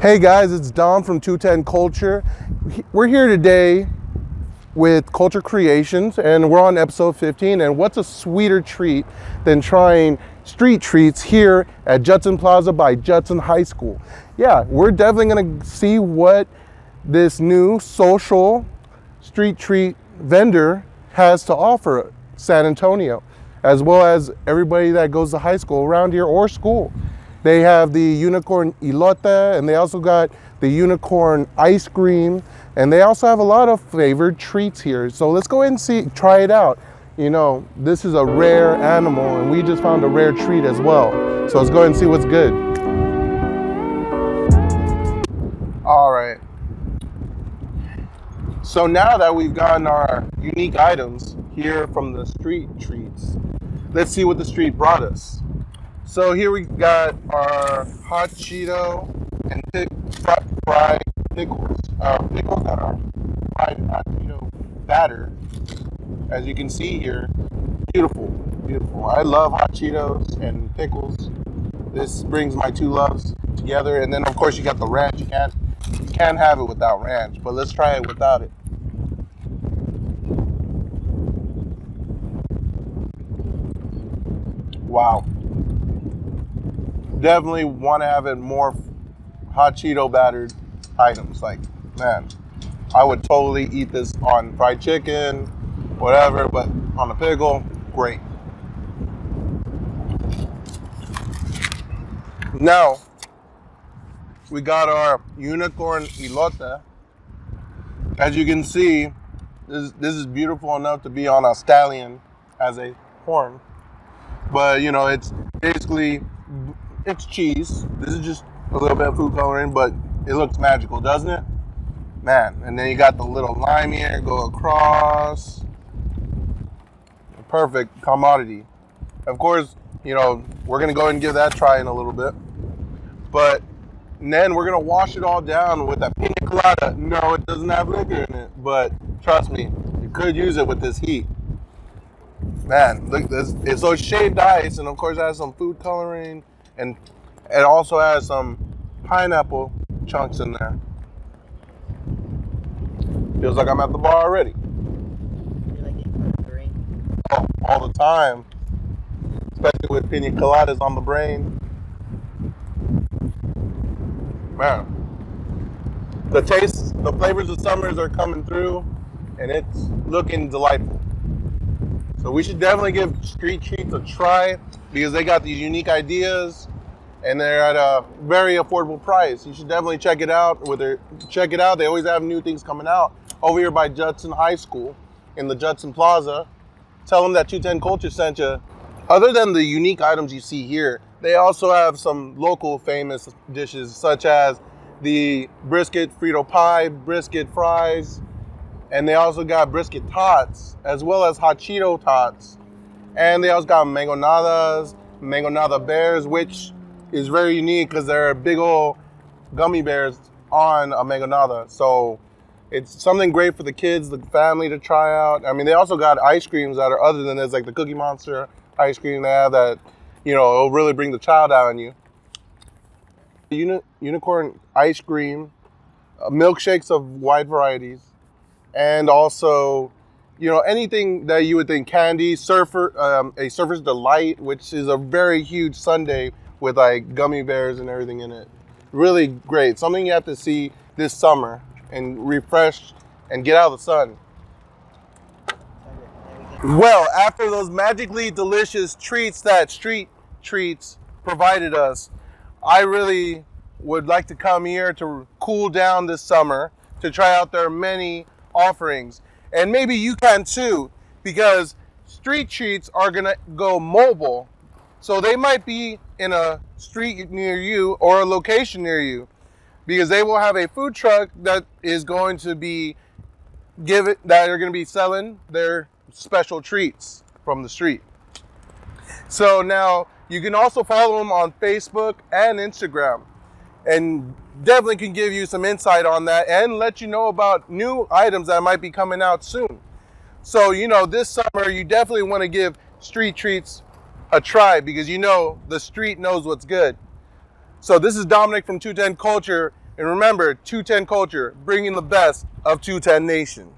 Hey guys, it's Dom from 210 Culture. We're here today with Culture Creations and we're on episode 15 and what's a sweeter treat than trying street treats here at Judson Plaza by Judson High School. Yeah, we're definitely gonna see what this new social street treat vendor has to offer San Antonio, as well as everybody that goes to high school around here or school. They have the unicorn elote and they also got the unicorn ice cream and they also have a lot of flavored treats here. So let's go ahead and see, try it out. You know, this is a rare animal and we just found a rare treat as well. So let's go ahead and see what's good. All right. So now that we've gotten our unique items here from the street treats, let's see what the street brought us. So here we got our hot Cheeto and pick, fry, fried pickles. Uh, pickles that are fried hot Cheeto batter. As you can see here, beautiful, beautiful. I love hot Cheetos and pickles. This brings my two loves together. And then of course you got the ranch. You can't, you can't have it without ranch, but let's try it without it. Wow definitely want to have it more hot Cheeto battered items. Like, man, I would totally eat this on fried chicken, whatever, but on a pickle, great. Now, we got our unicorn elote. As you can see, this, this is beautiful enough to be on a stallion as a horn. But, you know, it's basically it's cheese. This is just a little bit of food coloring, but it looks magical, doesn't it? Man, and then you got the little lime here go across. Perfect commodity. Of course, you know, we're gonna go and give that try in a little bit. But then we're gonna wash it all down with that pina colada. No, it doesn't have liquor in it, but trust me, you could use it with this heat. Man, look this. It's so shaved ice, and of course it has some food coloring and it also has some pineapple chunks in there. Feels like I'm at the bar already. Oh, all the time. Especially with pina coladas on the brain. Man. The tastes, the flavors of summers are coming through and it's looking delightful. So we should definitely give Street Treats a try because they got these unique ideas and they're at a very affordable price. You should definitely check it out. Whether check it out, they always have new things coming out over here by Judson High School in the Judson Plaza. Tell them that 210 Culture sent you. Other than the unique items you see here, they also have some local famous dishes such as the brisket Frito pie, brisket fries, and they also got brisket tots as well as hot Cheeto tots. And they also got mangonadas, mangonada bears, which is very unique because they're big old gummy bears on a mangonada. So it's something great for the kids, the family to try out. I mean, they also got ice creams that are other than this, like the Cookie Monster ice cream they have that, you know, it'll really bring the child out in you. Uni- unicorn ice cream, uh, milkshakes of wide varieties, and also, you know, anything that you would think candy, surfer, um, a surfer's delight, which is a very huge sundae with like gummy bears and everything in it. Really great. Something you have to see this summer and refresh and get out of the sun. Well, after those magically delicious treats that Street Treats provided us, I really would like to come here to cool down this summer to try out their many offerings. And maybe you can too, because Street Treats are gonna go mobile so they might be in a street near you or a location near you because they will have a food truck that is going to be give it that are going to be selling their special treats from the street. So now you can also follow them on Facebook and Instagram and definitely can give you some insight on that and let you know about new items that might be coming out soon. So, you know, this summer you definitely want to give street treats a try because you know the street knows what's good. So this is Dominic from 210 Culture, And remember, 210 culture, bringing the best of 210 Nation.